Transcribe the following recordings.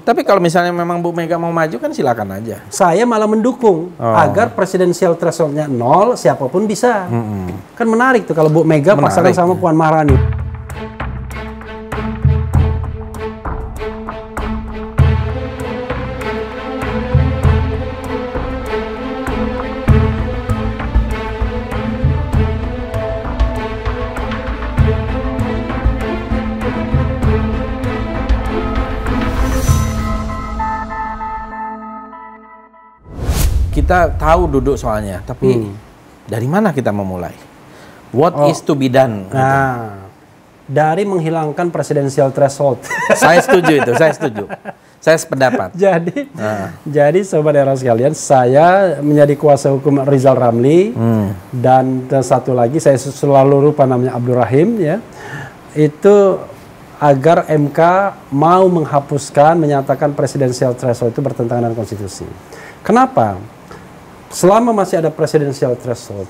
Tapi kalau misalnya memang Bu Mega mau maju kan silakan aja. Saya malah mendukung Oh. agar presidensial thresholdnya nol, siapa pun bisa. Kan menarik tuh kalau Bu Mega Menarik. pasangan sama Puan Maharani. Kita tahu duduk soalnya, tapi dari mana kita memulai? What is to be done? Nah, dari menghilangkan presidensial threshold. saya setuju itu, saya setuju. Saya sependapat. jadi, Nah. jadi sobat era sekalian, saya menjadi kuasa hukum Rizal Ramli Hmm. dan satu lagi saya selalu lupa namanya Abdul Rahim ya. Itu agar MK mau menghapuskan menyatakan presidensial threshold itu bertentangan dengan konstitusi. Kenapa? Selama masih ada presidensial threshold,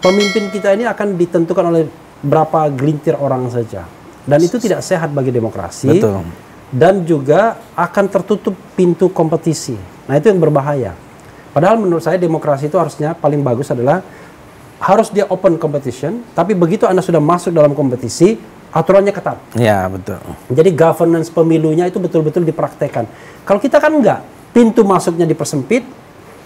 pemimpin kita ini akan ditentukan oleh berapa gelintir orang saja. Dan itu tidak sehat bagi demokrasi. Betul. Dan juga akan tertutup pintu kompetisi. Nah itu yang berbahaya. Padahal menurut saya demokrasi itu harusnya paling bagus adalah harus dia open competition, tapi begitu Anda sudah masuk dalam kompetisi, aturannya ketat. Ya, betul. Jadi governance pemilunya itu betul-betul dipraktekkan. Kalau kita kan enggak, pintu masuknya dipersempit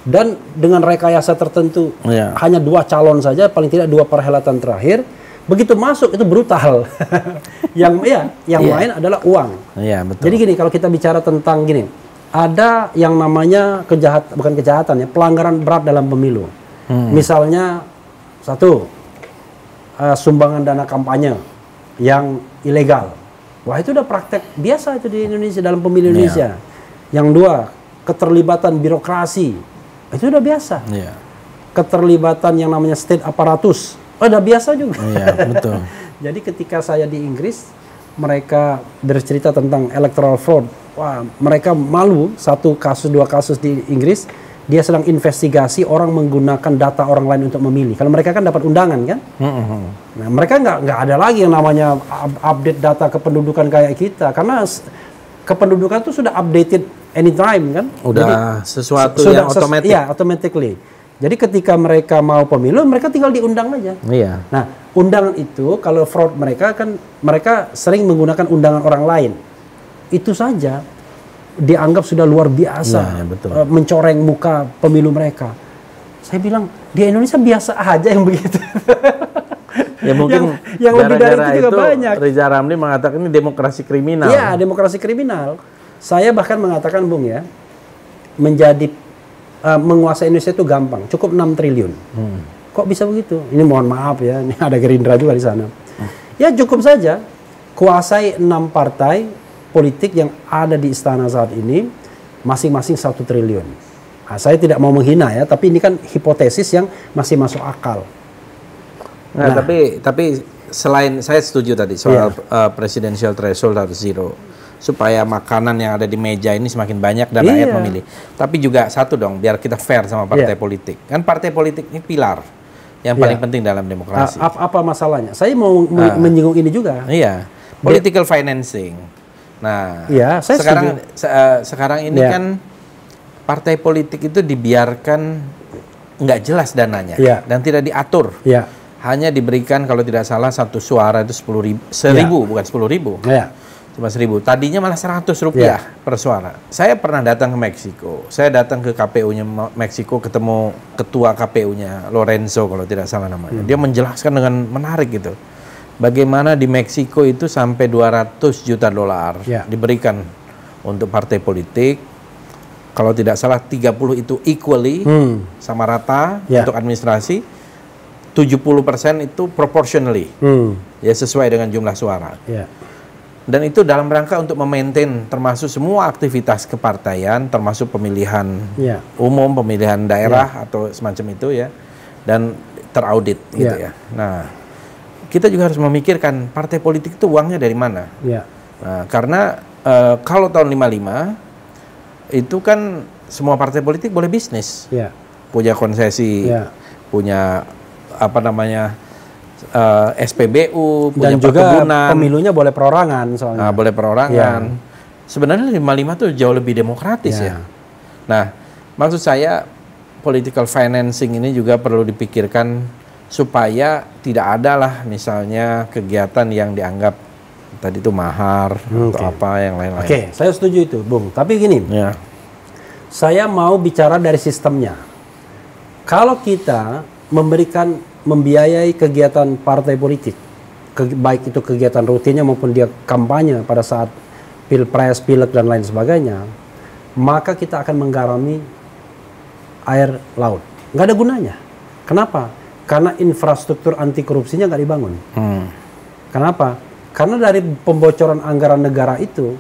dan dengan rekayasa tertentu Iya. hanya dua calon saja, paling tidak dua perhelatan terakhir. Begitu masuk itu brutal. yang ya, yang Iya. main adalah uang. Iya, betul. Jadi gini, kalau kita bicara tentang gini, ada yang namanya kejahat bukan kejahatan ya, pelanggaran berat dalam pemilu. Hmm. Misalnya satu eh, sumbangan dana kampanye yang ilegal. Wah itu udah praktek biasa itu di Indonesia dalam pemilu Iya. Indonesia. Yang dua keterlibatan birokrasi itu udah biasa. Iya. Keterlibatan yang namanya state aparatus oh, udah biasa juga. Iya, betul. Jadi ketika saya di Inggris, mereka bercerita tentang electoral fraud. Wah, mereka malu satu kasus dua kasus di Inggris, dia sedang investigasi orang menggunakan data orang lain untuk memilih. Kalau mereka kan dapat undangan kan? Mm-mm. Nah, mereka nggak nggak ada lagi yang namanya up- update data kependudukan kayak kita, karena kependudukan itu sudah updated anytime kan? Udah sesuatu sudah yang otomatis. Iya, automatically. Jadi ketika mereka mau pemilu, mereka tinggal diundang aja. Iya. Nah, undangan itu kalau fraud mereka kan mereka sering menggunakan undangan orang lain. Itu saja dianggap sudah luar biasa Ya, betul. eh, mencoreng muka pemilu mereka. Saya bilang di Indonesia biasa aja yang begitu. Ya mungkin Yang- yang lebih dari itu juga banyak. Riza Ramli mengatakan ini demokrasi kriminal. Iya, demokrasi kriminal. Saya bahkan mengatakan Bung ya, menjadi eh, menguasai Indonesia itu gampang, cukup 6 triliun. Hmm. Kok bisa begitu? Ini mohon maaf ya, ini ada Gerindra juga di sana. Ya cukup saja kuasai enam partai politik yang ada di istana saat ini, masing-masing satu triliun. Nah, saya tidak mau menghina ya, tapi ini kan hipotesis yang masih masuk akal. Nah, tapi tapi selain saya setuju tadi soal Iya. uh, presidential threshold harus zero supaya makanan yang ada di meja ini semakin banyak dan rakyat Iya. memilih. Tapi juga satu dong, biar kita fair sama partai Iya. politik. Kan partai politik ini pilar yang paling penting dalam demokrasi. ap- apa masalahnya? Saya mau Ah. menyinggung ini juga. Iya, political financing. Nah, Iya, saya sekarang se- uh, sekarang ini Iya. kan partai politik itu dibiarkan nggak jelas dananya Iya. dan tidak diatur. Ya, hanya diberikan kalau tidak salah satu suara itu sepuluh ribu, seribu bukan sepuluh ribu, ya, cuma seribu. Tadinya malah seratus rupiah per suara. Saya pernah datang ke Meksiko, saya datang ke KPU-nya Me- Meksiko ketemu ketua KPU-nya Lorenzo kalau tidak salah namanya. Dia menjelaskan dengan menarik gitu. Bagaimana di Meksiko itu sampai 200 juta dolar Ya. diberikan untuk partai politik. Kalau tidak salah 30 itu equally hmm, sama rata Ya. untuk administrasi 70% itu proportionally hmm, ya sesuai dengan jumlah suara ya, dan itu dalam rangka untuk memaintain termasuk semua aktivitas kepartaian termasuk pemilihan ya, umum pemilihan daerah atau semacam itu ya dan teraudit gitu Ya. ya. Nah kita juga harus memikirkan partai politik itu uangnya dari mana. Ya, Nah, karena eh, kalau tahun 55 itu kan semua partai politik boleh bisnis. Ya, punya konsesi, Ya. punya apa namanya eh, SPBU, punya dan juga perkebunan, pemilunya boleh perorangan soalnya. nah, boleh perorangan. sebenarnya 55 tuh jauh lebih demokratis Ya. ya. Nah, maksud saya political financing ini juga perlu dipikirkan supaya tidak ada lah misalnya kegiatan yang dianggap tadi itu mahar atau Oke. apa yang lain-lain. Oke, saya setuju itu, Bung. Tapi gini, Ya. saya mau bicara dari sistemnya. Kalau kita memberikan membiayai kegiatan partai politik, ke- baik itu kegiatan rutinnya maupun dia kampanye pada saat pilpres, pileg dan lain sebagainya, maka kita akan menggarami air laut. Nggak ada gunanya. Kenapa? Karena infrastruktur anti korupsinya nggak dibangun. Hmm. Kenapa? Karena dari pembocoran anggaran negara itu,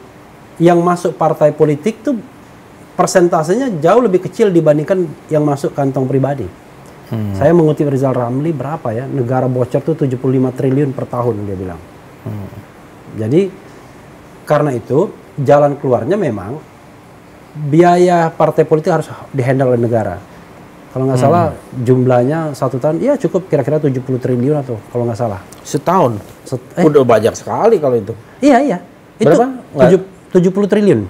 yang masuk partai politik tuh persentasenya jauh lebih kecil dibandingkan yang masuk kantong pribadi. Saya mengutip Rizal Ramli berapa ya, negara bocor tuh 75 triliun per tahun dia bilang. Jadi karena itu jalan keluarnya memang biaya partai politik harus dihandle oleh negara. Kalau nggak salah jumlahnya satu tahun, ya cukup kira-kira 70 triliun atau kalau nggak salah. Setahun. Set- eh, Udah banyak sekali kalau itu. Iya iya. Itu Berapa? Nggak- tujuh- 70 triliun.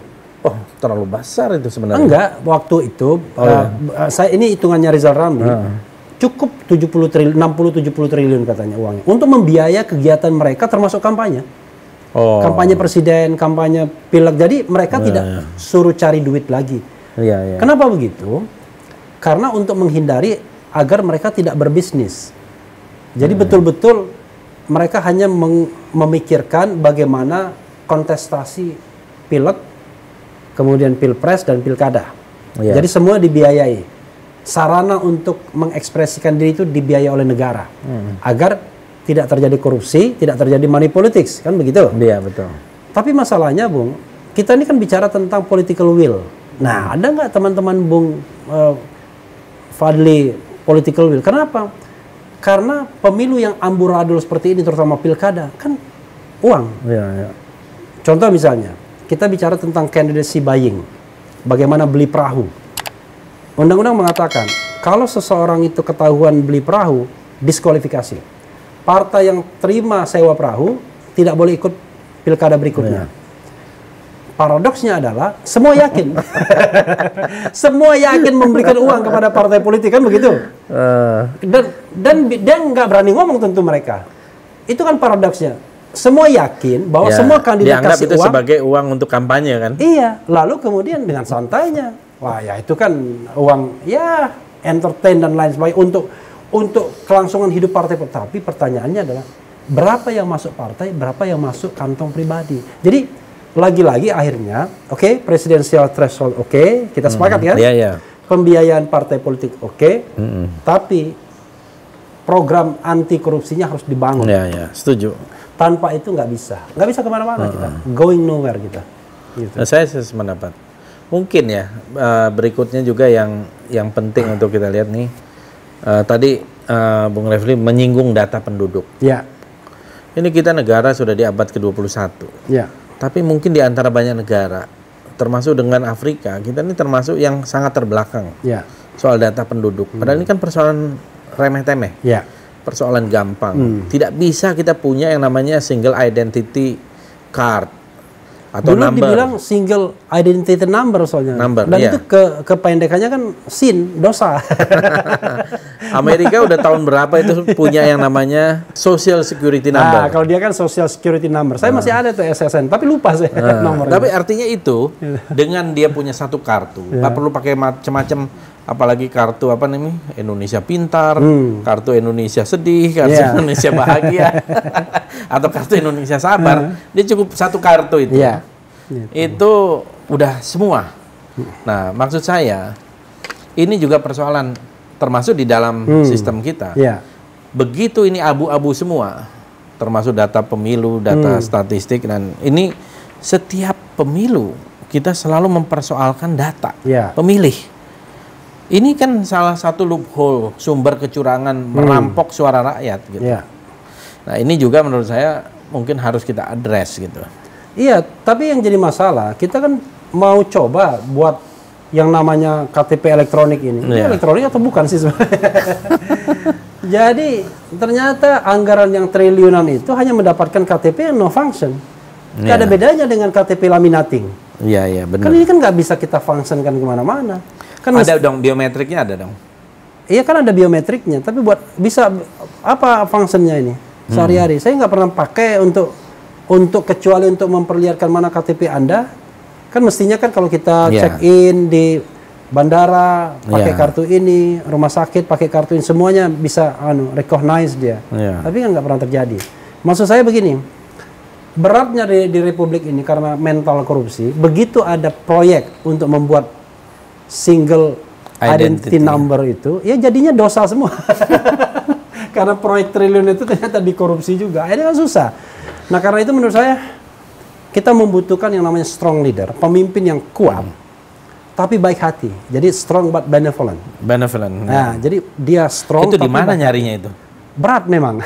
Oh, terlalu besar itu sebenarnya. Enggak, waktu itu Oh, uh, uh, saya ini hitungannya Rizal Ramli. Cukup 70 triliun 60 70 triliun katanya uangnya untuk membiaya kegiatan mereka termasuk kampanye. Oh. Kampanye presiden, kampanye pileg. Jadi mereka tidak suruh cari duit lagi. Iya, iya. Kenapa begitu? Karena untuk menghindari agar mereka tidak berbisnis. Jadi betul-betul mereka hanya memikirkan bagaimana kontestasi pileg, kemudian pilpres dan pilkada. Iya. Jadi semua dibiayai. Sarana untuk mengekspresikan diri itu dibiayai oleh negara agar tidak terjadi korupsi, tidak terjadi money politics, kan begitu? Iya, betul. Tapi masalahnya, Bung, kita ini kan bicara tentang political will. Nah, ada nggak teman-teman Bung eh, Fadli political will? Kenapa? Karena pemilu yang amburadul seperti ini, terutama pilkada, kan uang. Iya, iya. Contoh misalnya, kita bicara tentang candidacy buying, bagaimana beli perahu. Undang-undang mengatakan, kalau seseorang itu ketahuan beli perahu, diskualifikasi. Partai yang terima sewa perahu tidak boleh ikut pilkada berikutnya. Paradoksnya adalah semua yakin, semua yakin memberikan uang kepada partai politik kan begitu? Eh, dan dan dan nggak berani ngomong tentu mereka. Itu kan paradoksnya. Semua yakin bahwa ya, semua kandidat dianggap kasih itu uang. sebagai uang untuk kampanye kan? iya lalu kemudian dengan santainya wah ya itu kan uang ya entertain dan lain sebagainya untuk untuk kelangsungan hidup partai tapi pertanyaannya adalah berapa yang masuk partai berapa yang masuk kantong pribadi jadi lagi-lagi akhirnya oke presidensial threshold oke kita sepakat kan Iya, iya. pembiayaan partai politik oke, tapi program anti korupsinya harus dibangun. Iya, iya. Setuju. Tanpa itu nggak bisa, nggak bisa ke mana-mana kita, going nowhere kita. Gitu. Nah, saya sependapat. Mungkin ya eh, berikutnya juga yang yang penting untuk kita lihat nih. eh, tadi eh, Bung Refli menyinggung data penduduk. Ya, Ini kita negara sudah di abad ke-21. ya, Tapi mungkin di antara banyak negara, termasuk dengan Afrika, kita ini termasuk yang sangat terbelakang ya, soal data penduduk. Padahal ini kan persoalan remeh-temeh, ya, persoalan gampang. Tidak bisa kita punya yang namanya single identity card atau Dulu number. dibilang single identity number soalnya. Number, Dan iya. itu ke kependekannya kan sin, dosa. Amerika udah tahun berapa itu punya yang namanya Social Security Nah, Number. kalau dia kan social security number. Saya masih ada tuh SSN, tapi lupa saya nomornya. Tapi artinya itu dengan dia punya satu kartu, nggak perlu pakai macam-macam apalagi kartu apa namanya Indonesia Pintar, kartu Indonesia Sedih, kartu Iya. Indonesia Bahagia, atau kartu Indonesia Sabar. Dia cukup satu kartu itu. Iya. Itu udah semua. Nah, maksud saya ini juga persoalan termasuk di dalam sistem kita. Iya. Begitu ini abu-abu semua, termasuk data pemilu, data statistik dan ini setiap pemilu kita selalu mempersoalkan data Iya. pemilih. Ini kan salah satu loophole sumber kecurangan merampok suara rakyat gitu. Iya. Nah, ini juga menurut saya mungkin harus kita address gitu. Iya, tapi yang jadi masalah, kita kan mau coba buat yang namanya KTP elektronik ini. Ini Iya. elektronik atau bukan sih sebenarnya? jadi ternyata anggaran yang triliunan itu hanya mendapatkan KTP yang no function. Nggak ada bedanya dengan KTP laminating. Iya, iya, benar. Kan ini kan nggak bisa kita fungsikan ke mana-mana. Kan ada dong biometriknya ada dong. Iya kan ada biometriknya, tapi buat bisa apa fungsinya ini sehari-hari? Saya nggak pernah pakai untuk untuk kecuali untuk memperlihatkan mana KTP Anda. Kan mestinya kan kalau kita Iya. check in di bandara pakai Iya. kartu ini, rumah sakit pakai kartu ini, semuanya bisa anu recognize dia. Iya. Tapi kan nggak pernah terjadi. Maksud saya begini, beratnya di, di Republik ini karena mental korupsi. Begitu ada proyek untuk membuat single identity, Identity. number itu, ya jadinya dosa semua. karena proyek triliun itu ternyata dikorupsi juga. Ini kan susah. Nah karena itu menurut saya kita membutuhkan yang namanya strong leader, pemimpin yang kuat, tapi baik hati. Jadi strong but benevolent. Benevolent. Nah, jadi dia strong. itu di mana nyarinya itu? berat memang.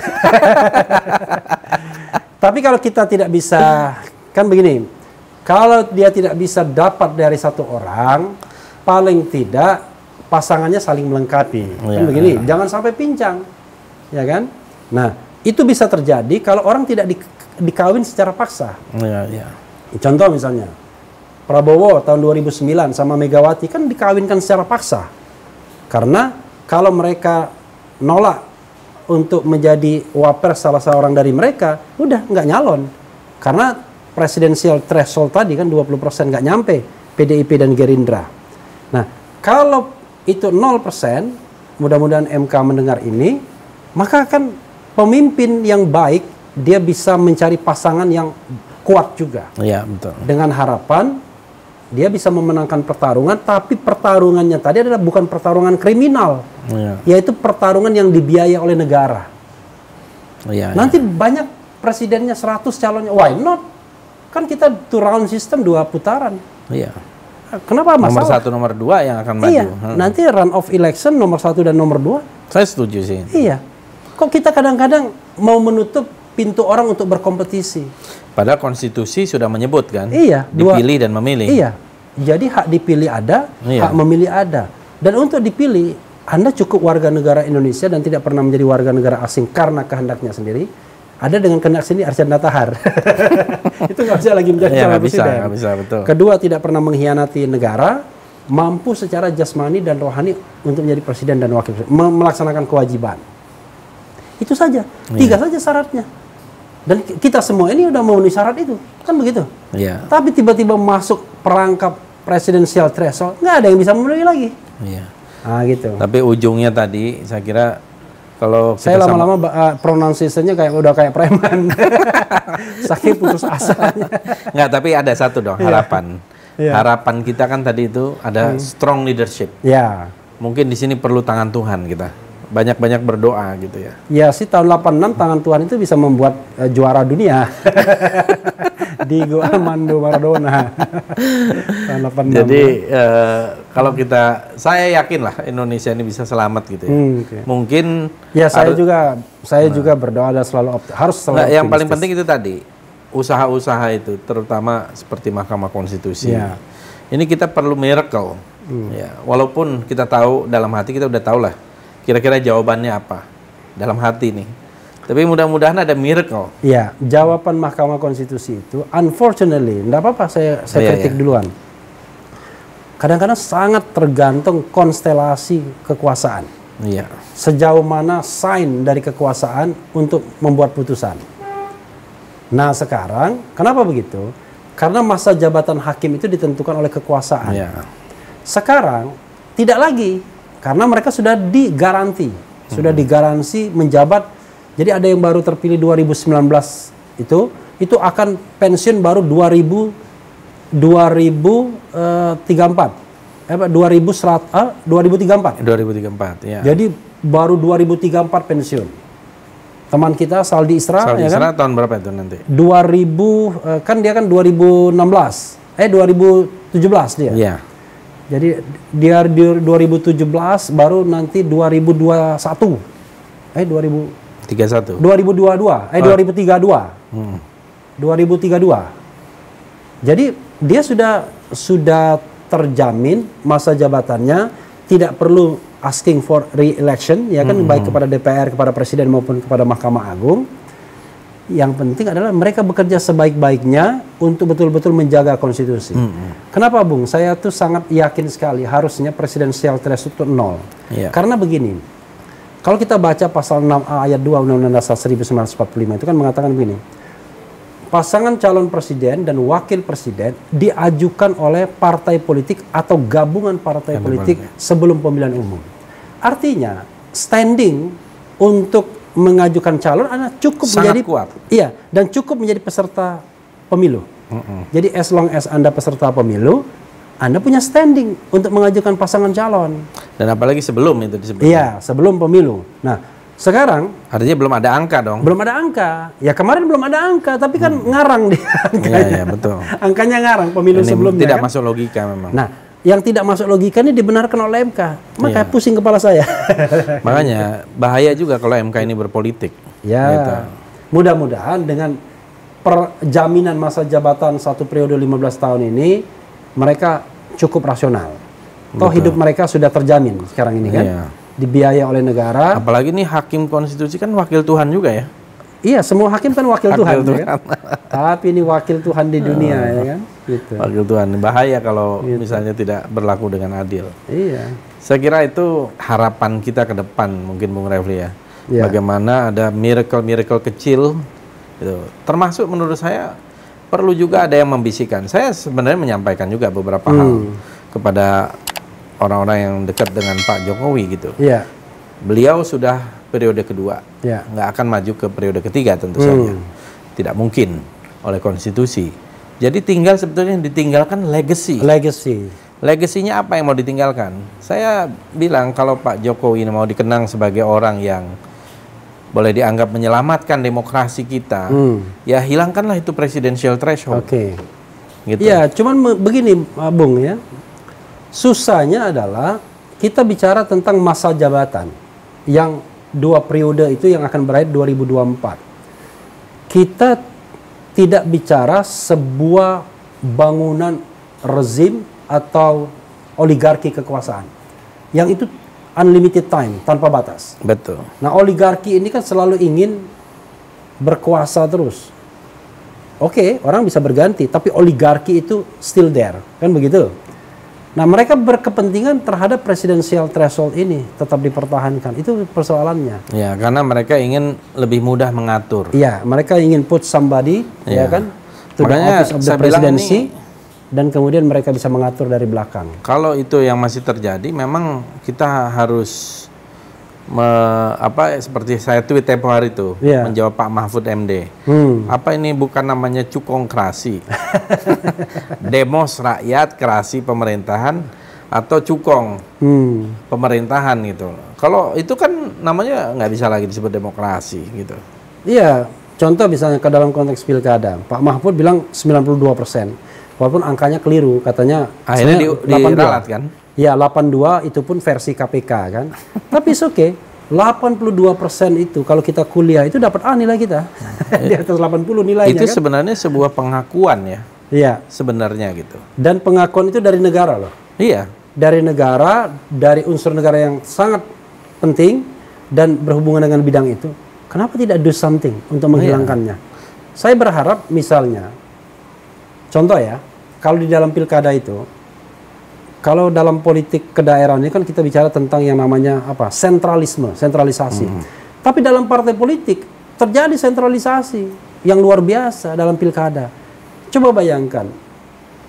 Tapi kalau kita tidak bisa, kan begini, kalau dia tidak bisa dapat dari satu orang, paling tidak pasangannya saling melengkapi. Kan Iya, begini, jangan sampai pincang, ya kan? Nah, itu bisa terjadi kalau orang tidak di- dikawin secara paksa. Iya, iya. Contoh misalnya, Prabowo tahun 2009 sama Megawati kan dikawinkan secara paksa. Karena kalau mereka nolak untuk menjadi wapres salah seorang dari mereka, udah nggak nyalon. Karena presidensial threshold tadi kan 20% nggak nyampe PDIP dan Gerindra. Nah, kalau itu 0%, mudah-mudahan MK mendengar ini, maka kan pemimpin yang baik dia bisa mencari pasangan yang kuat juga Iya, betul. dengan harapan dia bisa memenangkan pertarungan tapi pertarungannya tadi adalah bukan pertarungan kriminal Iya. yaitu pertarungan yang dibiayai oleh negara Iya. nanti banyak presidennya 100 calonnya why not kan kita two round system dua putaran Iya. Kenapa Nomor masalah satu, nomor dua yang akan maju. iya Hmm. nanti run of election nomor satu dan nomor dua Saya setuju sih. iya kok kita kadang-kadang mau menutup pintu orang untuk berkompetisi Padahal konstitusi sudah menyebut kan. Iya, dua- Dipilih dan memilih. Iya. Jadi hak dipilih ada, Iya. hak memilih ada. Dan untuk dipilih, Anda cukup warga negara Indonesia dan tidak pernah menjadi warga negara asing karena kehendaknya sendiri. Ada dengan kehendak sendiri Archandra Tahar. Itu nggak bisa lagi menjadi Iya, calon bisa, presiden. bisa, betul. Kedua, tidak pernah mengkhianati negara, mampu secara jasmani dan rohani untuk menjadi presiden dan wakil presiden, me- melaksanakan kewajiban. Itu saja, Iya. tiga saja syaratnya. Dan ki- kita semua ini udah memenuhi syarat itu, kan begitu? Iya. Tapi tiba-tiba masuk perangkap presidensial threshold, nggak ada yang bisa memenuhi lagi. Iya. Ah gitu. Tapi ujungnya tadi saya kira kalau Saya lama-lama uh, pronunciation-nya kayak udah kayak preman. Saking putus asanya. Nggak, tapi ada satu dong harapan. Iya. Hmm. Harapan kita kan tadi itu ada strong leadership. ya, Mungkin di sini perlu tangan Tuhan kita. Banyak-banyak berdoa gitu ya. ya sih tahun 86 tangan Tuhan itu bisa membuat uh, juara dunia. Diego Armando Maradona. tahun 86. Jadi eh, kalau kita, saya yakin lah Indonesia ini bisa selamat gitu ya. Hmm, oke. Mungkin Ya saya juga saya juga berdoa dan selalu opti- harus selalu nggak, yang paling penting itu tadi usaha-usaha itu, terutama seperti Mahkamah Konstitusi. Ya. Ini kita perlu miracle. Hmm. Ya, walaupun kita tahu dalam hati kita udah tahu lah kira-kira jawabannya apa dalam hati nih. Tapi mudah-mudahan ada miracle. Ya, jawaban Mahkamah Konstitusi itu, unfortunately, enggak apa-apa saya saya Iya, kritik iya. duluan. Kadang-kadang sangat tergantung konstelasi kekuasaan. Iya. Sejauh mana sign dari kekuasaan untuk membuat putusan. Nah sekarang, kenapa begitu? Karena masa jabatan hakim itu ditentukan oleh kekuasaan. Iya. Sekarang tidak lagi karena mereka sudah digaranti, sudah digaransi menjabat. Jadi ada yang baru terpilih 2019 itu itu akan pensiun baru 2000 2034. Eh, apa 2100 ah, 2034. 2034 ya. Jadi baru 2034 pensiun. Teman kita Saldi Isra Saudi ya kan? Isra tahun berapa itu nanti? 2000 eh, kan dia kan 2016. Eh 2017 dia. Iya. Jadi dia di 2017 baru nanti 2021. Eh 2000 31. 2022, eh 2032. Hmm. 2032. Jadi dia sudah sudah terjamin masa jabatannya tidak perlu asking for re-election ya kan baik kepada DPR, kepada presiden maupun kepada Mahkamah Agung. Yang penting adalah mereka bekerja sebaik-baiknya untuk betul-betul menjaga konstitusi. Kenapa, Bung? Saya tuh sangat yakin sekali harusnya presidensial threshold itu nol. Iya. Karena begini, kalau kita baca pasal 6A ayat 2 Undang-Undang Dasar 1945 itu kan mengatakan begini. Pasangan calon presiden dan wakil presiden diajukan oleh partai politik atau gabungan partai politik sebelum pemilihan umum. Artinya, standing untuk mengajukan calon Anda cukup Sangat menjadi kuat. Iya, dan cukup menjadi peserta pemilu. Jadi as long as Anda peserta pemilu, Anda punya standing untuk mengajukan pasangan calon. Dan apalagi sebelum itu disebut. Iya, sebelum pemilu. Nah, sekarang Artinya belum ada angka dong. belum ada angka. Ya kemarin belum ada angka, tapi kan ngarang dia. Iya, iya, betul. Angkanya ngarang pemilu Ini sebelumnya. tidak kan? masuk logika memang. Nah, yang tidak masuk logika ini dibenarkan oleh MK. Maka Iya. pusing kepala saya. Makanya bahaya juga kalau MK ini berpolitik. ya. Gitu. Mudah-mudahan dengan perjaminan masa jabatan satu periode 15 tahun ini mereka cukup rasional. Toh hidup mereka sudah terjamin sekarang ini kan. Iya. Dibiayai oleh negara. Apalagi nih hakim konstitusi kan wakil Tuhan juga ya. Iya, semua hakim kan wakil, Wakil Tuhan, ya Tuhan. kan? Tapi ini wakil Tuhan di dunia ya kan? Gitu. Wakil Tuhan bahaya kalau misalnya tidak berlaku dengan adil. Iya. Saya kira itu harapan kita ke depan mungkin Bung Refli ya. Iya. Bagaimana ada miracle-miracle kecil gitu. Termasuk menurut saya perlu juga ada yang membisikkan. Saya sebenarnya menyampaikan juga beberapa hal kepada orang-orang yang dekat dengan Pak Jokowi gitu. Iya. Beliau sudah periode kedua, Iya. nggak akan maju ke periode ketiga tentu saja. Tidak mungkin oleh konstitusi. Jadi tinggal sebetulnya yang ditinggalkan legacy. Legacy. Legasinya apa yang mau ditinggalkan? Saya bilang kalau Pak Jokowi mau dikenang sebagai orang yang boleh dianggap menyelamatkan demokrasi kita, Hmm. ya hilangkanlah itu presidential threshold. Oke. Gitu. Iya, cuman begini, Bung ya. Susahnya adalah kita bicara tentang masa jabatan yang dua periode itu yang akan berakhir 2024. Kita tidak bicara sebuah bangunan rezim atau oligarki kekuasaan. Yang itu unlimited time, tanpa batas. Betul. Nah, oligarki ini kan selalu ingin berkuasa terus. Oke, orang bisa berganti, tapi oligarki itu still there, kan begitu? Nah, mereka berkepentingan terhadap presidensial threshold ini tetap dipertahankan. Itu persoalannya. Ya, karena mereka ingin lebih mudah mengatur. Iya, mereka ingin put somebody, ya Iya. kan, to the Makanya office of the saya bilang presidency, ini- dan kemudian mereka bisa mengatur dari belakang. Kalau itu yang masih terjadi, memang kita harus me- apa seperti saya tweet tempo hari itu Iya. menjawab Pak Mahfud MD. Hmm. Apa ini bukan namanya cukongkrasi? Demos rakyat, kerasi pemerintahan atau cukong Hmm. pemerintahan gitu. Kalau itu kan namanya nggak bisa lagi disebut demokrasi gitu. Iya, contoh misalnya ke dalam konteks pilkada, Pak Mahfud bilang 92 persen, walaupun angkanya keliru, katanya Akhirnya di, sebenarnya 82. diralat kan? Ya, 82 itu pun versi KPK kan. Tapi oke, okay. 82 persen itu kalau kita kuliah itu dapat A nilai kita di atas 80 nilainya itu kan. sebenarnya sebuah pengakuan ya Iya, sebenarnya gitu. dan pengakuan itu dari negara loh. Iya. Dari negara, dari unsur negara yang sangat penting dan berhubungan dengan bidang itu. Kenapa tidak do something untuk menghilangkannya? Saya berharap misalnya, contoh ya, kalau di dalam pilkada itu, kalau dalam politik kedaerahan ini kan kita bicara tentang yang namanya apa? Sentralisme, sentralisasi. Tapi dalam partai politik terjadi sentralisasi yang luar biasa dalam pilkada. Coba bayangkan,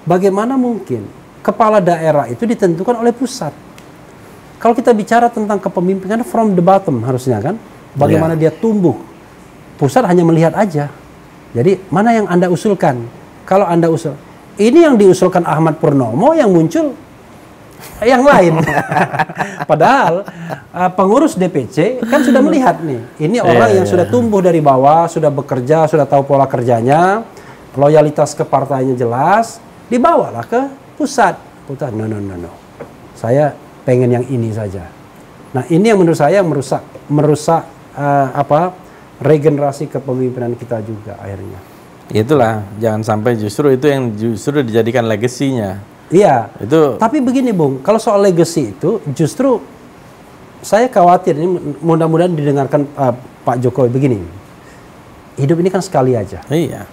bagaimana mungkin kepala daerah itu ditentukan oleh pusat? Kalau kita bicara tentang kepemimpinan from the bottom harusnya kan, bagaimana dia tumbuh? Pusat hanya melihat aja. Jadi mana yang anda usulkan? Kalau anda usul, ini yang diusulkan Ahmad Purnomo yang muncul yang lain. Padahal uh, pengurus DPC kan sudah melihat nih, ini orang yang sudah tumbuh dari bawah, sudah bekerja, sudah tahu pola kerjanya, loyalitas ke partainya jelas, dibawalah ke pusat. Pusat, no no no no. Saya pengen yang ini saja. Nah ini yang menurut saya merusak merusak uh, apa regenerasi kepemimpinan kita juga akhirnya. Itulah jangan sampai justru itu yang justru dijadikan legasinya. Iya. Itu Tapi begini Bung, kalau soal legacy itu justru saya khawatir ini mudah-mudahan didengarkan uh, Pak Jokowi begini. hidup ini kan sekali aja. Iya.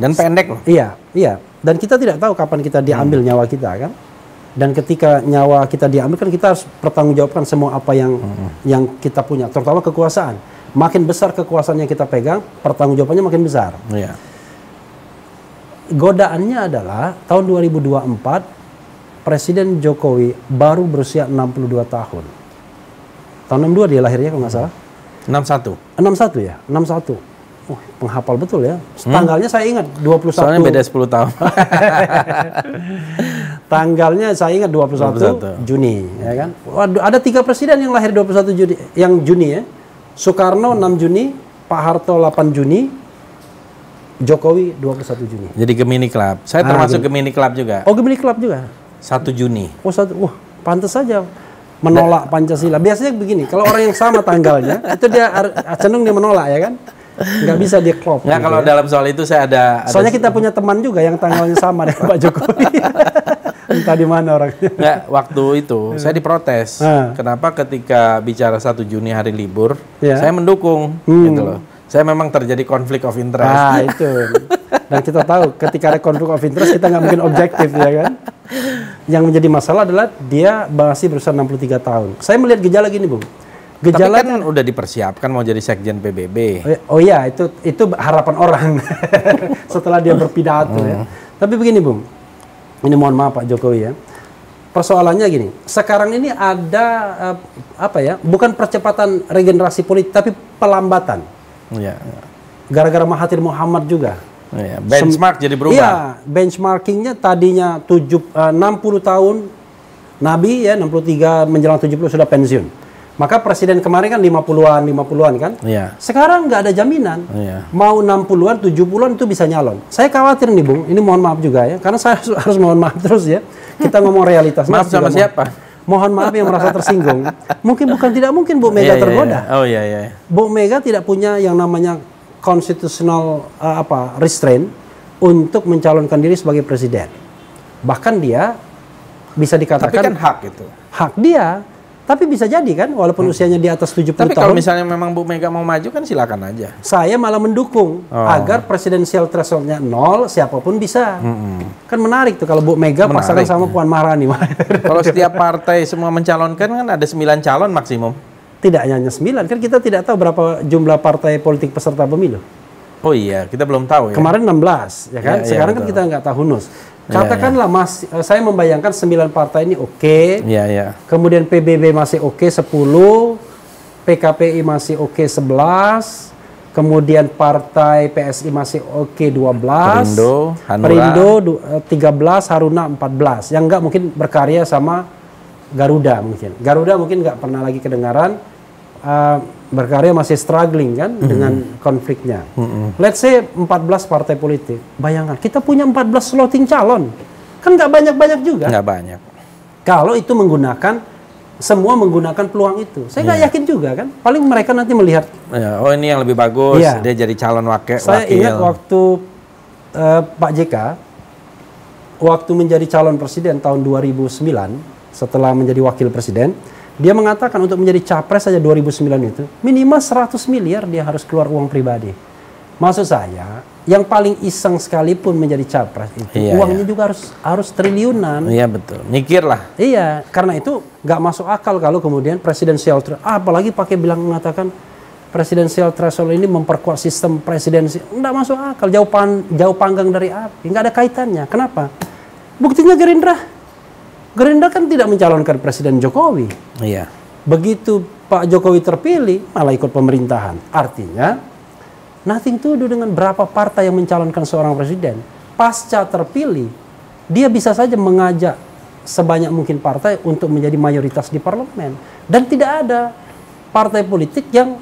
Dan pendek loh. Iya, iya. Dan kita tidak tahu kapan kita diambil nyawa kita kan. Dan ketika nyawa kita diambil kan kita harus pertanggungjawabkan semua apa yang yang kita punya, terutama kekuasaan. Makin besar kekuasaan yang kita pegang, pertanggungjawabannya makin besar. Iya. Godaannya adalah tahun 2024 Presiden Jokowi baru berusia 62 tahun. Tahun 62 dia lahirnya kalau nggak salah. 61. 61 ya, 61. Wah, penghafal betul ya. Tanggalnya saya ingat 21. Soalnya beda 10 tahun. Tanggalnya saya ingat 21, 21. Juni, ya kan? Waduh, ada tiga presiden yang lahir 21 Juni, yang Juni ya. Soekarno 6 Juni, Pak Harto 8 Juni, Jokowi 21 Juni. Jadi Gemini Club. Saya Ah, termasuk Gemini. Gemini Club juga. Oh, Gemini Club juga. 1 Juni. Oh, satu, wah, pantas saja menolak Pancasila. Biasanya begini, kalau orang yang sama tanggalnya, itu dia cenderung dia menolak ya kan? Nggak bisa dia klop. Enggak gitu kalau ya. dalam soal itu saya ada, ada Soalnya kita punya teman juga yang tanggalnya sama dengan Pak Jokowi. Entah di mana orangnya. Enggak, waktu itu saya diprotes. Ah. Kenapa ketika bicara 1 Juni hari libur, Ya. saya mendukung gitu loh. Saya memang terjadi konflik of interest. Ah itu. Dan kita tahu ketika ada konflik of interest kita nggak mungkin objektif ya kan. Yang menjadi masalah adalah dia masih berusia 63 tahun. Saya melihat gejala gini bung. Tapi Gejala kan udah dipersiapkan mau jadi sekjen PBB. Oh iya, itu itu harapan orang setelah dia berpidato ya. Tapi begini, Bung. Ini mohon maaf Pak Jokowi ya. Persoalannya gini, sekarang ini ada eh, apa ya? Bukan percepatan regenerasi politik, tapi pelambatan. Iya. Gara-gara Mahathir Muhammad juga. Iya, Benchmark jadi berubah. Iya, benchmarkingnya tadinya tujuh, eh, 60 tahun Nabi ya 63 menjelang 70 sudah pensiun. Maka presiden kemarin kan 50-an, 50-an kan? Iya. Sekarang nggak ada jaminan. Iya. Mau 60-an, 70-an itu bisa nyalon. Saya khawatir nih, Bung. Ini mohon maaf juga ya. Karena saya harus, mohon maaf terus ya. Kita ngomong realitas. Maaf sama siapa? Mohon maaf yang merasa tersinggung. Mungkin bukan tidak mungkin Bu Mega Iya, iya, tergoda. iya. Oh iya iya. Bu Mega tidak punya yang namanya constitutional uh, apa restraint untuk mencalonkan diri sebagai presiden. Bahkan dia bisa Tapi dikatakan kan hak itu. hak dia. Tapi bisa jadi kan walaupun usianya di atas 70 Tapi tahun. kalau misalnya memang Bu Mega mau maju kan silakan aja. saya malah mendukung Oh. agar presidensial thresholdnya nol, siapa pun bisa. Kan menarik tuh kalau Bu Mega Menarik. pasangan sama Puan Maharani. Kalau setiap partai semua mencalonkan kan ada 9 calon maksimum. tidak hanya sembilan, kan kita tidak tahu berapa jumlah partai politik peserta pemilu. Oh iya, kita belum tahu ya. Kemarin 16, ya kan? Iya, iya, Sekarang kan betul. kita nggak tahu. Iya, Katakanlah mas, eh, saya membayangkan 9 partai ini oke, Iya iya. kemudian PBB masih oke 10, PKPI masih oke 11, kemudian partai PSI masih oke 12, Perindo, Hanura. Perindo du- eh, 13, Haruna 14. Yang enggak mungkin berkarya sama Garuda mungkin. Garuda mungkin nggak pernah lagi kedengaran eh, berkarya masih struggling kan dengan konfliknya. Let's say 14 partai politik. Bayangkan kita punya 14 sloting calon. Kan nggak banyak-banyak juga. Nggak banyak. Kalau itu menggunakan semua menggunakan peluang itu. Saya nggak yakin juga kan. Paling mereka nanti melihat. Ya, oh ini yang lebih bagus, Iya. dia jadi calon wakil. Saya wakil. ingat waktu eh, Pak JK waktu menjadi calon presiden tahun 2009 setelah menjadi wakil presiden, dia mengatakan untuk menjadi capres saja 2009 itu minimal 100 miliar dia harus keluar uang pribadi. Maksud saya, yang paling iseng sekalipun menjadi capres itu Iya, uangnya juga harus harus triliunan. Iya betul. Mikir lah. Iya, karena itu nggak masuk akal kalau kemudian presidensial ah, apalagi pakai bilang mengatakan presidensial threshold ini memperkuat sistem presidensi, nggak masuk akal, jauh pan, jauh panggang dari api, nggak ada kaitannya. Kenapa? Buktinya Gerindra, Gerindra kan tidak mencalonkan Presiden Jokowi. Iya. Begitu Pak Jokowi terpilih, malah ikut pemerintahan. Artinya, nothing to do dengan berapa partai yang mencalonkan seorang presiden. Pasca terpilih, dia bisa saja mengajak sebanyak mungkin partai untuk menjadi mayoritas di parlemen. Dan tidak ada partai politik yang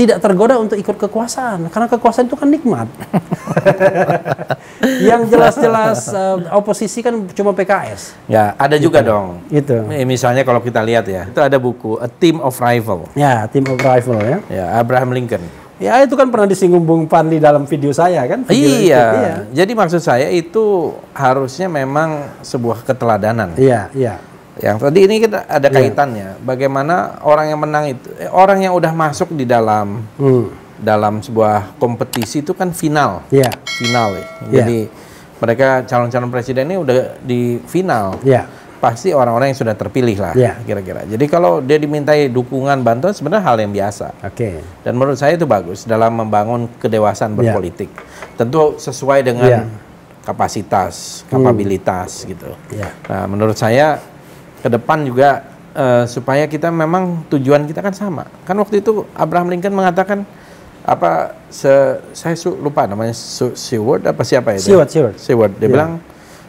tidak tergoda untuk ikut kekuasaan. Karena kekuasaan itu kan nikmat. yang jelas-jelas eh, oposisi kan cuma PKS. Ya, ada juga dong. Itu. Eh, misalnya kalau kita lihat ya, itu ada buku A Team of Rival. Ya, tim of rival ya. Ya, Abraham Lincoln. Ya itu kan pernah disinggung Bung Panli dalam video saya kan? Video itu. Iya. Iya. Jadi maksud saya itu harusnya memang sebuah keteladanan. Iya, iya. Yang tadi ini kita ada kaitannya. Bagaimana orang yang menang itu, eh, orang yang udah masuk di dalam Hmm. Dalam sebuah kompetisi itu kan final, Iya. final ya. Iya. Jadi mereka calon-calon presiden ini udah di final. Iya. Pasti orang-orang yang sudah terpilih lah, Iya. kira-kira. Jadi kalau dia dimintai dukungan bantuan sebenarnya hal yang biasa. Oke. Dan menurut saya itu bagus dalam membangun kedewasaan Iya. berpolitik. Tentu sesuai dengan Iya. kapasitas, kapabilitas gitu. Iya. Nah, menurut saya ke depan juga eh, supaya kita memang tujuan kita kan sama. Kan waktu itu Abraham Lincoln mengatakan apa se, saya su- lupa namanya Su- Seward apa siapa itu? Seward, Seward. Seward. Dia Iya. bilang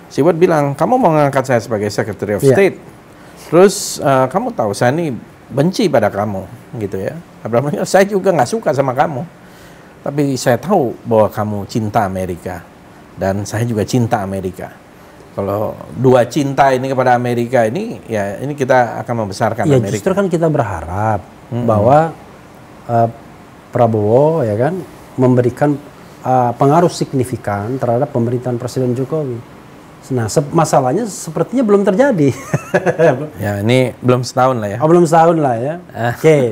Seward bilang kamu mau mengangkat saya sebagai Secretary of Iya. State. Terus eh, kamu tahu saya ini benci pada kamu gitu ya. Abraham Lincoln saya juga nggak suka sama kamu. Tapi saya tahu bahwa kamu cinta Amerika dan saya juga cinta Amerika. Kalau dua cinta ini kepada Amerika ini, ya ini kita akan membesarkan Ya Amerika. justru kan kita berharap bahwa eh, Prabowo ya kan memberikan eh, pengaruh signifikan terhadap pemerintahan Presiden Jokowi. Nah, se- masalahnya sepertinya belum terjadi. Ya ini belum setahun lah ya. Oh, belum setahun lah ya. Oke.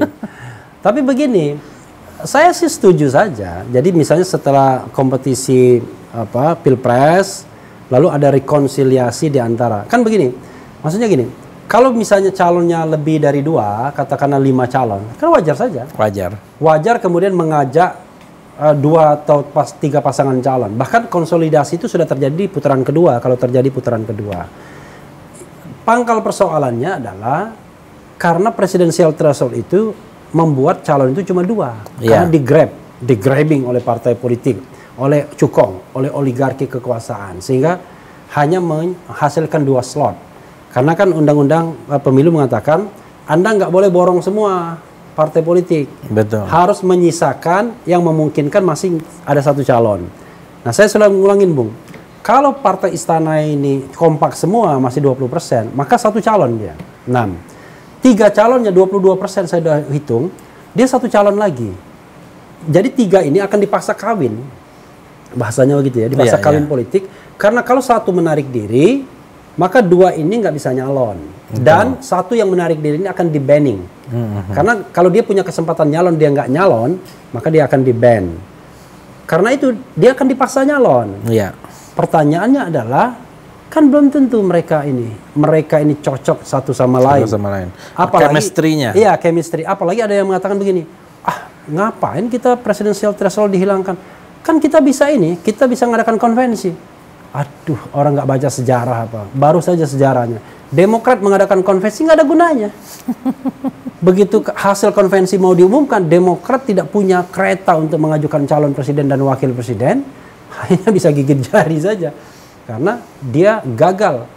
Tapi begini, saya sih setuju saja. Jadi misalnya setelah kompetisi apa pilpres, lalu ada rekonsiliasi di antara. Kan begini, maksudnya gini. Kalau misalnya calonnya lebih dari dua, katakanlah lima calon, kan wajar saja. Wajar. Wajar kemudian mengajak eh, dua atau pas tiga pasangan calon. Bahkan konsolidasi itu sudah terjadi di putaran kedua. Kalau terjadi putaran kedua, pangkal persoalannya adalah karena presidensial threshold itu membuat calon itu cuma dua Iya. karena di grab di grabbing oleh partai politik oleh cukong oleh oligarki kekuasaan sehingga hanya menghasilkan dua slot karena kan undang-undang eh, pemilu mengatakan anda nggak boleh borong semua partai politik Betul. harus menyisakan yang memungkinkan masing ada satu calon. Nah, saya selalu ngulangin, Bung. Kalau partai istana ini kompak semua masih 20%, maka satu calon dia. 6. Tiga calonnya 22% saya sudah hitung, dia satu calon lagi. Jadi tiga ini akan dipaksa kawin. Bahasanya begitu ya, dipaksa Iya, kawin iya. politik. Karena kalau satu menarik diri, maka dua ini nggak bisa nyalon. Dan satu yang menarik diri ini akan di-banning. Karena kalau dia punya kesempatan nyalon, dia nggak nyalon, maka dia akan di-ban. Karena itu dia akan dipaksa nyalon. Iya. Pertanyaannya adalah kan belum tentu mereka ini mereka ini cocok satu sama lain. Satu sama lain. Apalagi Chemistry-nya. Iya, chemistry. Apalagi ada yang mengatakan begini, ah ngapain kita presidensial threshold dihilangkan? Kan kita bisa ini, kita bisa mengadakan konvensi. Aduh, orang nggak baca sejarah apa. Baru saja sejarahnya. Demokrat mengadakan konvensi nggak ada gunanya. Begitu hasil konvensi mau diumumkan, Demokrat tidak punya kereta untuk mengajukan calon presiden dan wakil presiden, hanya bisa gigit jari saja. Karena dia gagal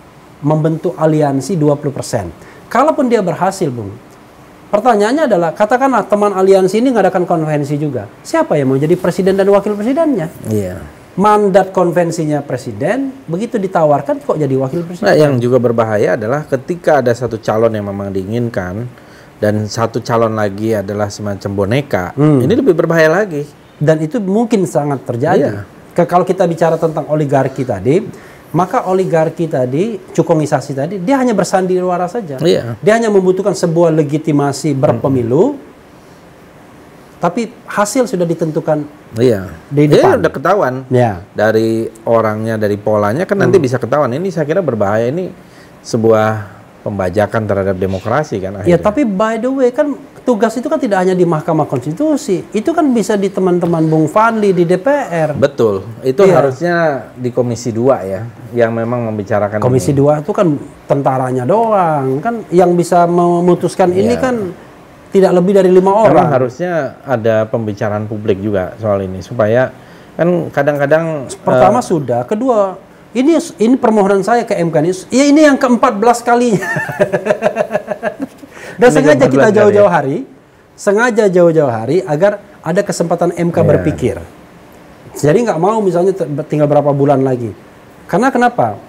membentuk aliansi 20%. Kalaupun dia berhasil, Bung, pertanyaannya adalah, katakanlah teman aliansi ini mengadakan konvensi juga. Siapa yang mau jadi presiden dan wakil presidennya? Iya. Mandat konvensinya presiden, begitu ditawarkan kok jadi wakil presiden? Nah, yang juga berbahaya adalah ketika ada satu calon yang memang diinginkan dan satu calon lagi adalah semacam boneka, Hmm. ini lebih berbahaya lagi. dan itu mungkin sangat terjadi. Iya. Ke- kalau kita bicara tentang oligarki tadi, maka oligarki tadi, cukongisasi tadi, dia hanya bersandiwara saja. Iya. Dia hanya membutuhkan sebuah legitimasi berpemilu, tapi hasil sudah ditentukan. Iya. Di Iya, depan. udah ketahuan. Ya, Dari orangnya, dari polanya kan nanti bisa ketahuan. Ini saya kira berbahaya ini sebuah pembajakan terhadap demokrasi kan ya akhirnya. tapi by the way kan tugas itu kan tidak hanya di Mahkamah Konstitusi, itu kan bisa di teman-teman Bung Fadli di DPR. Betul. Itu Iya. harusnya di Komisi 2 ya yang memang membicarakan Komisi ini. 2 itu kan tentaranya doang, kan yang bisa memutuskan ini Iya. kan tidak lebih dari lima orang. harusnya ada pembicaraan publik juga soal ini supaya kan kadang-kadang Pertama sudah, kedua ini ini permohonan saya ke MK ini, ya ini yang ke-14 kalinya. Dan Ini sengaja ke-14 kita jauh-jauh hari, sengaja jauh-jauh hari agar ada kesempatan MK Iya. berpikir. Jadi nggak mau misalnya tinggal berapa bulan lagi. Karena kenapa?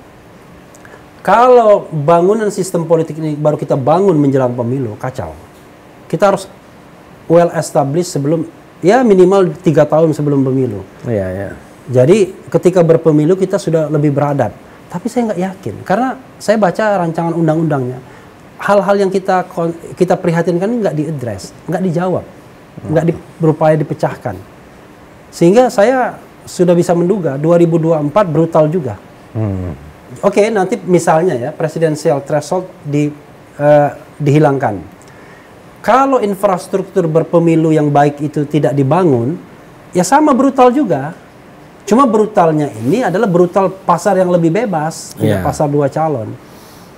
Kalau bangunan sistem politik ini baru kita bangun menjelang pemilu, kacau. Kita harus well established sebelum ya minimal tiga tahun sebelum pemilu. Iya, iya. Jadi ketika berpemilu kita sudah lebih beradab. Tapi saya nggak yakin karena saya baca rancangan undang-undangnya. Hal-hal yang kita kita prihatinkan ini nggak diadres, nggak dijawab. nggak di, berupaya dipecahkan. Sehingga saya sudah bisa menduga 2024 brutal juga. Hmm. Oke, nanti misalnya ya presidensial threshold di, eh, dihilangkan. Kalau infrastruktur berpemilu yang baik itu tidak dibangun, ya sama brutal juga. Cuma brutalnya ini adalah brutal pasar yang lebih bebas, tidak Iya. pasar dua calon.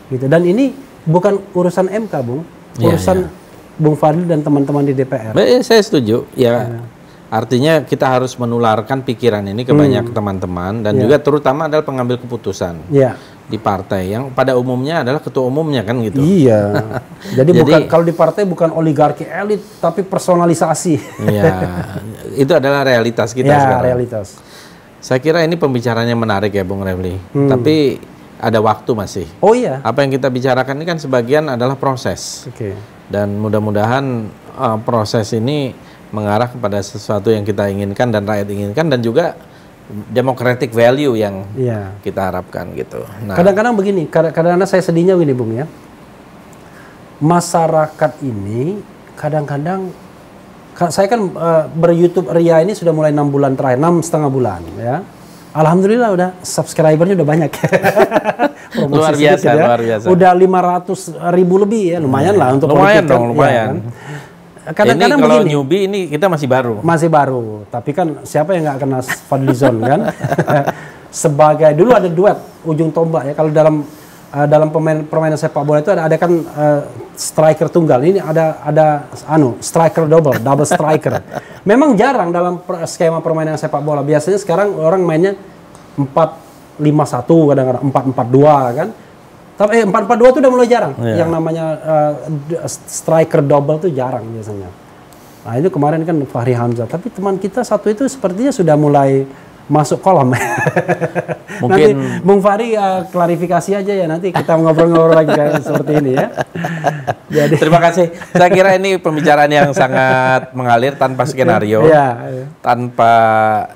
Gitu. Dan ini bukan urusan MK, Bung. Iya, Urusan Bung Fadli dan teman-teman di DPR. Eh, saya setuju. Ya, artinya kita harus menularkan pikiran ini ke banyak teman-teman dan juga terutama adalah pengambil keputusan Ya. Di partai yang pada umumnya adalah ketua umumnya kan gitu. Iya. Jadi, Jadi- bukan kalau di partai bukan oligarki elit tapi personalisasi. Iya, itu adalah realitas kita ya, sekarang. realitas. Saya kira ini pembicaranya menarik ya, Bung Refli. Tapi ada waktu masih. Oh iya. Apa yang kita bicarakan ini kan sebagian adalah proses Oke. dan mudah-mudahan uh, proses ini mengarah kepada sesuatu yang kita inginkan dan rakyat inginkan dan juga democratic value yang Iya. kita harapkan gitu. Nah, Kadang-kadang begini, kadang- kadang-kadang saya sedihnya begini Bung ya. Masyarakat ini kadang-kadang ka- saya kan eh, ber-YouTube Ria ini sudah mulai enam bulan terakhir, enam setengah bulan ya. Alhamdulillah udah subscribernya udah banyak. Luar biasa, ya. luar biasa. Udah 500 ribu lebih ya, lumayan lah untuk lumayan politik dong, Iya lumayan. kan? Kadang-kadang ini kalau begini. newbie ini kita masih baru. masih baru. Tapi kan siapa yang nggak kenal Fadlizon kan? Sebagai dulu ada duet ujung tombak ya. Kalau dalam uh, dalam pemain permainan sepak bola itu ada ada kan uh, striker tunggal. Ini ada ada anu striker double double striker. Memang jarang dalam per- skema permainan sepak bola. Biasanya sekarang orang mainnya 4 5 1 kadang-kadang 4 4 2 kan tapi eh, 4 4 2 itu udah mulai jarang. Iya. yang namanya uh, striker double itu jarang biasanya. Nah itu kemarin kan Fahri Hamzah, tapi teman kita satu itu sepertinya sudah mulai masuk kolam. nanti Mungkin- Bung Fahri uh, klarifikasi aja ya nanti kita ngobrol-ngobrol lagi kayak seperti ini ya. Jadi Terima kasih. Saya kira ini pembicaraan yang sangat mengalir tanpa skenario, ya. tanpa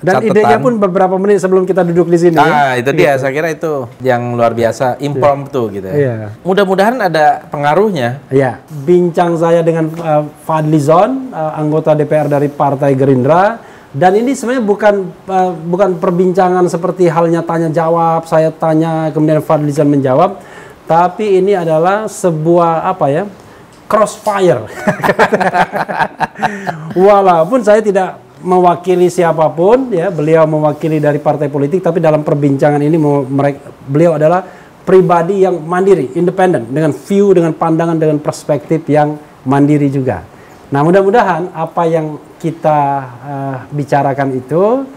Dan catatan. idenya pun beberapa menit sebelum kita duduk di sini. ya. Ah, itu dia. Saya kira itu yang luar biasa, impromptu gitu ya. Iya. Mudah-mudahan ada pengaruhnya. Ya, bincang saya dengan uh, Fadli Zon, uh, anggota DPR dari Partai Gerindra. Dan ini sebenarnya bukan uh, bukan perbincangan seperti halnya tanya jawab, saya tanya kemudian Fadli Zon menjawab, tapi ini adalah sebuah apa ya? crossfire. Walaupun saya tidak mewakili siapa pun ya, beliau mewakili dari partai politik tapi dalam perbincangan ini beliau adalah pribadi yang mandiri, independen dengan view, dengan pandangan, dengan perspektif yang mandiri juga. Nah, mudah-mudahan apa yang kita eh, bicarakan itu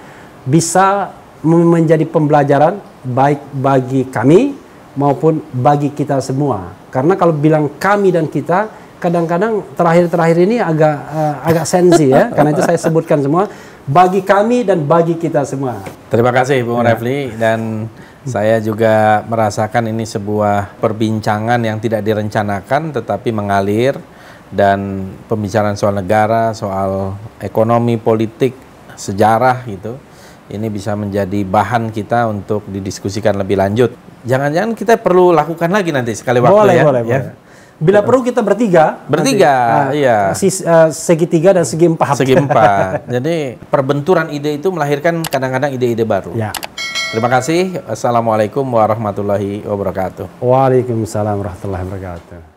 bisa menjadi pembelajaran baik bagi kami maupun bagi kita semua. Karena kalau bilang kami dan kita, kadang-kadang terakhir-terakhir ini agak eh, agak sensi ya. Karena itu saya sebutkan semua bagi kami dan bagi kita semua. Terima kasih Bung. Refli dan saya juga merasakan ini sebuah perbincangan yang tidak direncanakan tetapi mengalir dan pembicaraan soal negara, soal ekonomi, politik, sejarah gitu. Ini bisa menjadi bahan kita untuk didiskusikan lebih lanjut. Jangan-jangan kita perlu lakukan lagi nanti sekali waktu boleh, ya. boleh, ya. boleh. Bila perlu kita bertiga. Bertiga, nanti. iya. sis- eh, segi tiga dan segi empat. Segi empat. Jadi perbenturan ide itu melahirkan kadang-kadang ide-ide baru. Ya. Terima kasih. Assalamualaikum warahmatullahi wabarakatuh. Waalaikumsalam warahmatullahi wabarakatuh.